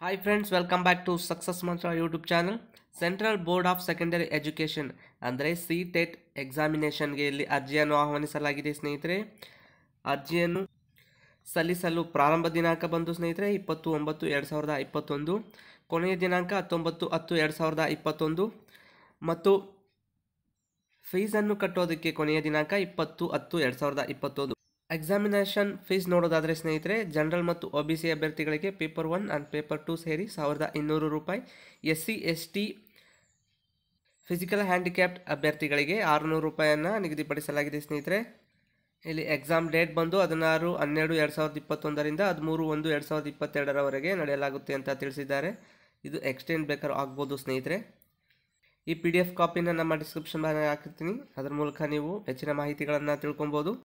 Hi friends welcome back to success Mantra YouTube channel central board of secondary education ಅಂದರೆ C TET ಎಕ್ಸಾಮಿನೇಷನ್ಗೆ ಇಲ್ಲಿ ಅರ್ಜಿಯನ್ನು ಆಹ್ವಾನಿಸಲಾಗಿದೆ ಸ್ನೇಹಿತರೆ. ಅರ್ಜಿಯನ್ನು ಸಲ್ಲಿಸಲು ಪ್ರಾರಂಭ ದಿನಾಂಕ ಬಂದು ಸ್ನೇಹಿತರೆ ಇಪ್ಪತ್ತು ಒಂಬತ್ತು ಎರಡು ಸಾವಿರದ ಇಪ್ಪತ್ತೊಂದು. ಕೊನೆಯ ದಿನಾಂಕ ಹತ್ತೊಂಬತ್ತು, ಹತ್ತು, ಎರಡು ಸಾವಿರದ ಇಪ್ಪತ್ತೊಂದು. ಮತ್ತು ಫೀಸನ್ನು ಕಟ್ಟೋದಕ್ಕೆ ಕೊನೆಯ ದಿನಾಂಕ ಇಪ್ಪತ್ತು, ಹತ್ತು, ಎರಡು ಸಾವಿರದ ಇಪ್ಪತ್ತೊಂದು. ಎಕ್ಸಾಮಿನೇಷನ್ ಫೀಸ್ ನೋಡೋದಾದರೆ ಸ್ನೇಹಿತರೆ ಜನರಲ್ ಮತ್ತು ಒ ಬಿ ಸಿ ಅಭ್ಯರ್ಥಿಗಳಿಗೆ paper one and paper two ಸೇರಿ ಸಾವಿರದ ಇನ್ನೂರು ರೂಪಾಯಿ. S C S T physical handicapped ಅಭ್ಯರ್ಥಿಗಳಿಗೆ ಆರುನೂರು ರೂಪಾಯಿಯನ್ನು ನಿಗದಿಪಡಿಸಲಾಗಿದೆ ಸ್ನೇಹಿತರೆ. ಇಲ್ಲಿ ಎಕ್ಸಾಮ್ ಡೇಟ್ ಬಂದು ಹದಿನಾರು, ಹನ್ನೆರಡು, ಎರಡು ಸಾವಿರದ ಇಪ್ಪತ್ತೊಂದರಿಂದ ಹದಿಮೂರು, ಒಂದು, ಎರಡು ಸಾವಿರದ ಇಪ್ಪತ್ತೆರಡರವರೆಗೆ ನಡೆಯಲಾಗುತ್ತೆ ಅಂತ ತಿಳಿಸಿದ್ದಾರೆ. ಇದು ಎಕ್ಸ್ಟೆಂಡ್ ಬೇಕಾದ್ರೂ ಆಗ್ಬೋದು ಸ್ನೇಹಿತರೆ. ಈ ಪಿ ಡಿ ಎಫ್ ಕಾಪಿನ ನಮ್ಮ ಡಿಸ್ಕ್ರಿಪ್ಷನ್ ಬಾರ್ ಹಾಕಿರ್ತೀನಿ. ಅದರ ಮೂಲಕ ನೀವು ಹೆಚ್ಚಿನ ಮಾಹಿತಿಗಳನ್ನು ತಿಳ್ಕೊಬೋದು.